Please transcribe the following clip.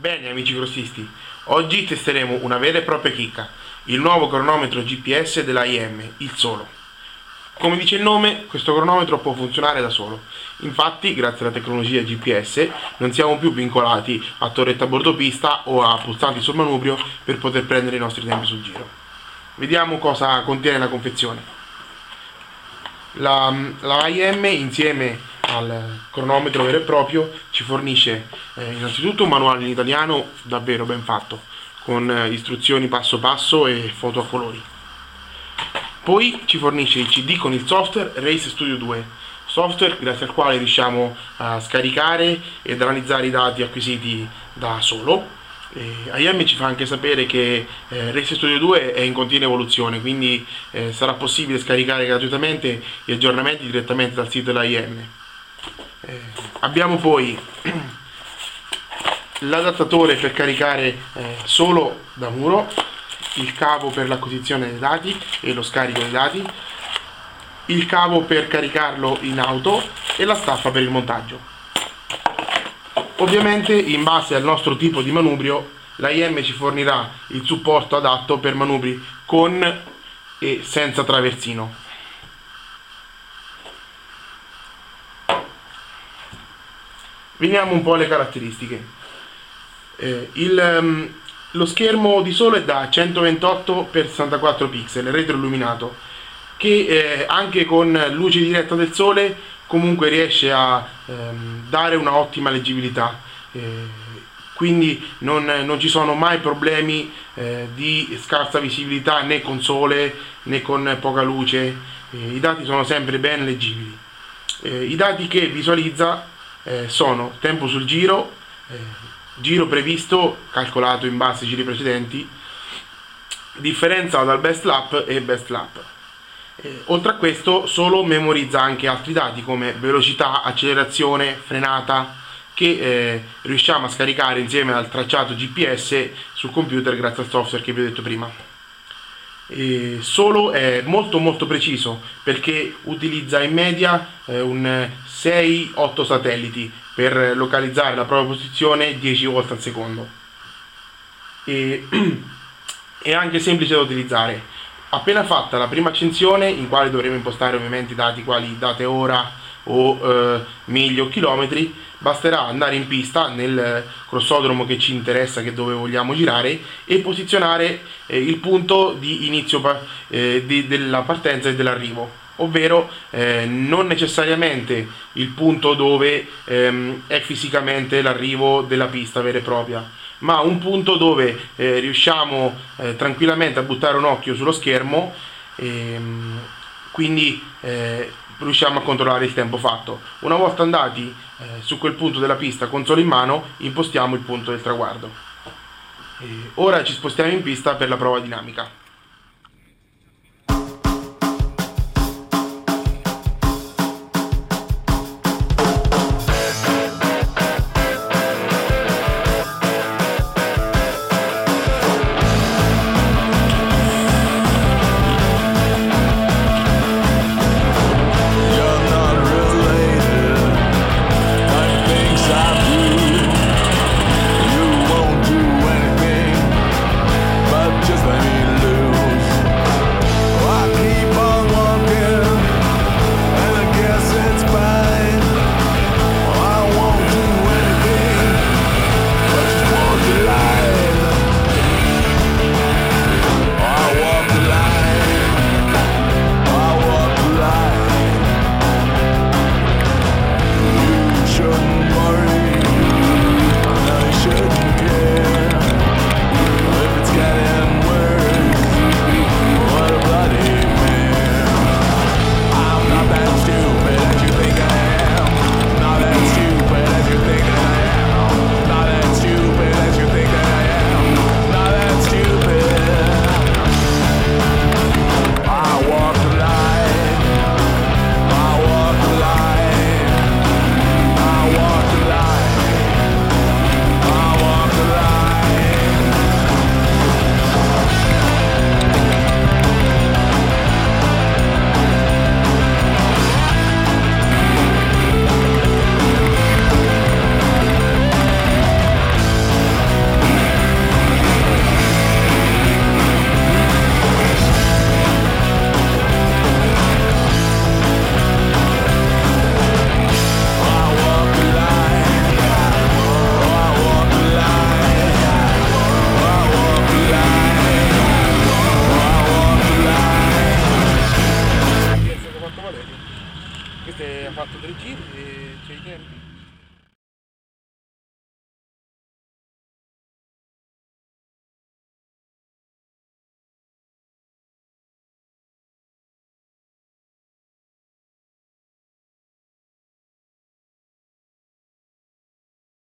Bene amici grossisti, oggi testeremo una vera e propria chicca, il nuovo cronometro GPS della IM, il Solo. Come dice il nome, questo cronometro può funzionare da solo. Infatti, grazie alla tecnologia GPS, non siamo più vincolati a torretta bordo pista o a pulsanti sul manubrio per poter prendere i nostri tempi sul giro. Vediamo cosa contiene la confezione. La, la IM insieme al cronometro vero e proprio ci fornisce eh, innanzitutto un manuale in italiano davvero ben fatto con eh, istruzioni passo passo e foto a colori poi ci fornisce il cd con il software Race Studio 2 software grazie al quale riusciamo a scaricare ed analizzare i dati acquisiti da solo eh, IM ci fa anche sapere che eh, Race Studio 2 è in continua evoluzione, quindi eh, sarà possibile scaricare gratuitamente gli aggiornamenti direttamente dal sito dell'IM. Eh, abbiamo poi l'adattatore per caricare eh, solo da muro, il cavo per l'acquisizione dei dati e lo scarico dei dati, il cavo per caricarlo in auto e la staffa per il montaggio. Ovviamente in base al nostro tipo di manubrio la IM ci fornirà il supporto adatto per manubri con e senza traversino. Veniamo un po' alle caratteristiche. Eh, il, um, lo schermo di solo è da 128x64 pixel, retroilluminato, che eh, anche con luce diretta del sole comunque riesce a ehm, dare una ottima leggibilità. Eh, quindi non, non, ci sono mai problemi eh, di scarsa visibilità né con sole né con poca luce, eh, i dati sono sempre ben leggibili. Eh, I dati che visualizza eh, sono tempo sul giro, eh, giro previsto calcolato in base ai giri precedenti, differenza dal best lap e best lap. Eh, oltre a questo solo memorizza anche altri dati come velocità, accelerazione, frenata che eh, riusciamo a scaricare insieme al tracciato GPS sul computer grazie al software che vi ho detto prima. E solo è molto molto preciso perché utilizza in media eh, un 6-8 satelliti per localizzare la propria posizione 10 volte al secondo. E è anche semplice da utilizzare. Appena fatta la prima accensione in quale dovremo impostare ovviamente i dati quali date ora o eh, miglia o chilometri basterà andare in pista nel crossodromo che ci interessa, che dove vogliamo girare e posizionare eh, il punto di inizio eh, di, della partenza e dell'arrivo. Ovvero eh, non necessariamente il punto dove ehm, è fisicamente l'arrivo della pista vera e propria, ma un punto dove eh, riusciamo eh, tranquillamente a buttare un occhio sullo schermo, ehm, quindi eh, riusciamo a controllare il tempo fatto. Una volta andati eh, su quel punto della pista con solo in mano, impostiamo il punto del traguardo. ora ci spostiamo in pista per la prova dinamica. abbiamo fatto tre giri e c'è i cioè,